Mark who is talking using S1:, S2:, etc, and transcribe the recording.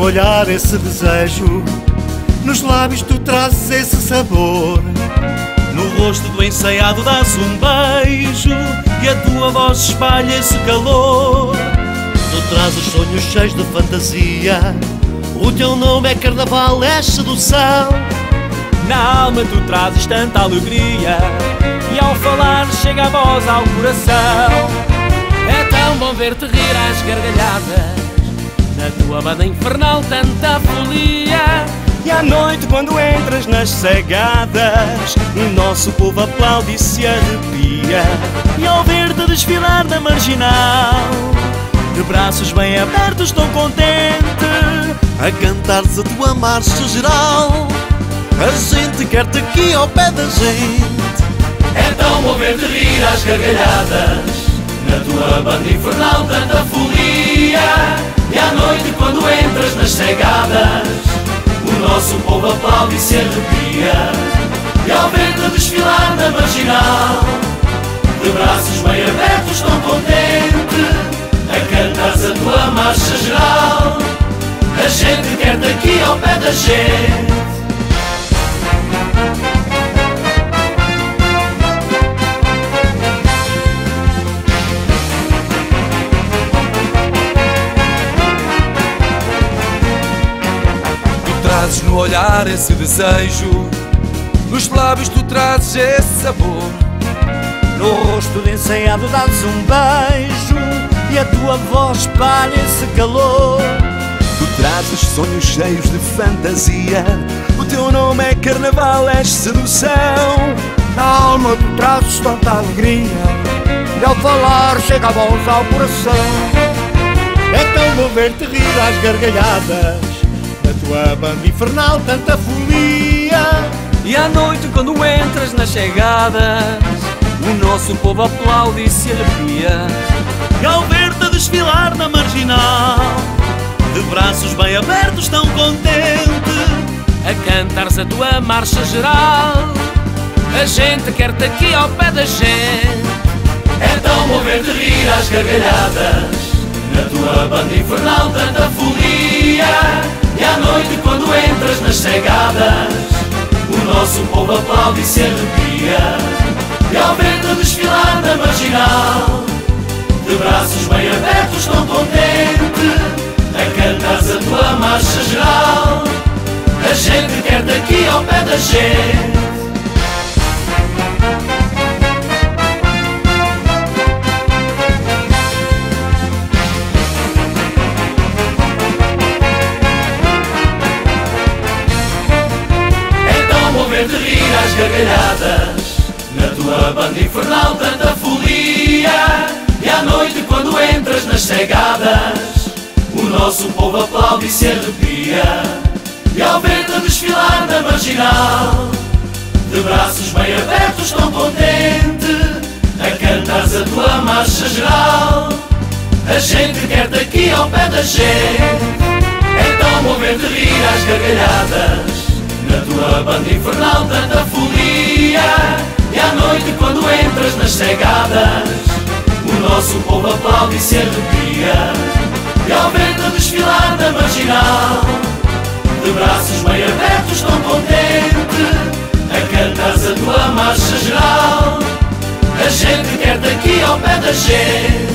S1: no olhar esse desejo, nos lábios tu trazes esse sabor.
S2: No rosto do ensaiado dás um beijo e a tua voz espalha esse calor.
S1: Tu trazes sonhos cheios de fantasia, o teu nome é carnaval, é sedução.
S2: Na alma tu trazes tanta alegria e ao falar chega a voz ao coração.
S3: É tão bom ver-te rir às gargalhadas, na tua banda infernal tanta folia.
S2: E à noite, quando entras nas cegadas, o nosso povo aplaude e se arrepia. E ao ver-te desfilar na marginal, de braços bem abertos, tão contente,
S1: a cantares a tua marcha geral. A gente quer-te aqui ao pé da gente.
S3: É tão bom ver-te rir às gargalhadas, na tua banda infernal tanta folia. E à noite, quando entras nas cegadas, o nosso povo aplaude e se arrepia. E ao ver-te desfilar na marginal De braços bem abertos tão contente A cantares a tua marcha geral. A gente quer-te aqui ao pé da gente
S4: trazes no olhar esse desejo, nos lábios tu trazes esse sabor.
S2: No rosto de ensaiado dás um beijo e a tua voz espalha esse calor.
S4: Tu trazes sonhos cheios de fantasia, o teu nome é carnaval, és sedução.
S1: Na alma tu trazes tanta alegria, e ao falar chega a voz ao coração. É tão bom ver-te rir às gargalhadas tua banda infernal tanta folia.
S3: E à noite quando entras nas chegadas O nosso povo aplaude e se arrepia.
S2: E ao ver-te desfilar na marginal De braços bem abertos tão contente.
S3: A cantares a tua marcha geral A gente quer-te aqui ao pé da gente. É tão bom ver-te rir às gargalhadas Na tua banda infernal tanta folia e à noite quando entras nas cegadas O nosso povo aplaude e se arrepia. E ao ver-te desfilar na marginal De braços bem abertos tão contente A cantares a tua marcha geral. A gente quer-te aqui ao pé da gente O nosso povo aplaude e se arrepia E ao ver-te desfilar na marginal De braços bem abertos tão contente A cantares a tua marcha geral. A gente quer-te aqui ao pé da gente Então vou ver-te rir às gargalhadas na tua banda infernal tanta folia E à noite quando entras nas cegadas O nosso povo aplaude e se arrepia E ao ver-te desfilar na marginal. De braços bem abertos tão contente A cantares a tua marcha geral. A gente quer-te aqui ao pé da gente